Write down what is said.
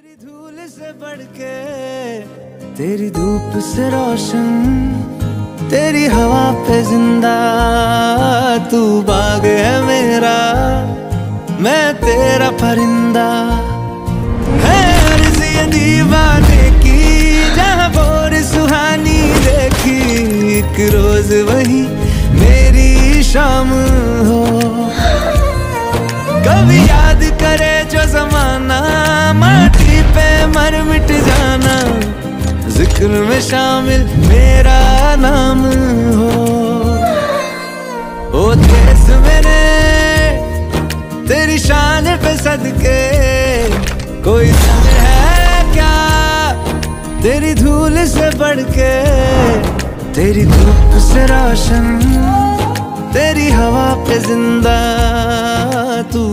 तेरी धूल से बढ़ के तेरी धूप से रोशन, तेरी हवा पे ज़िंदा, तू बाग है मेरा, मैं तेरा परिंदा। है अर्जी दीवाने की, जहाँ बोर सुहानी देखी, एक रोज वही मेरी शाम हो। कभी याद करे ज़िक्र में शामिल, मेरा नाम हो। ओ देश मेरे तेरी शान पे सदके, कोई संग है क्या तेरी धूल से बढ़ के तेरी धूप से रोशन, तेरी हवा पे ज़िंदा तू